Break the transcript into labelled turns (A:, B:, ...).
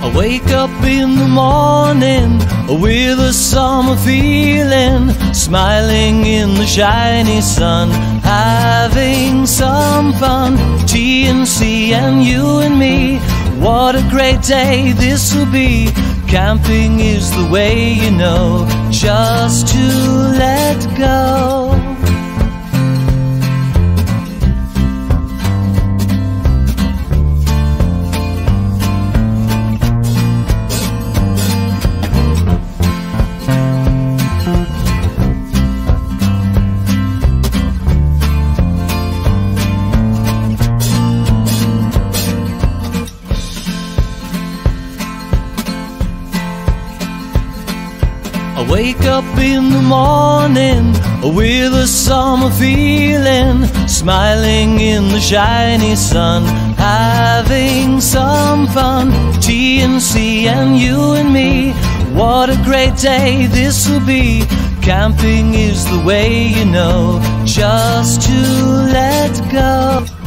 A: I wake up in the morning with a summer feeling, smiling in the shiny sun, having some fun. TNC and you and me, what a great day this will be. Camping is the way you know, just to I wake up in the morning with a summer feeling, smiling in the shiny sun, having some fun. TNC and you and me, what a great day this will be. Camping is the way you know, just to let go.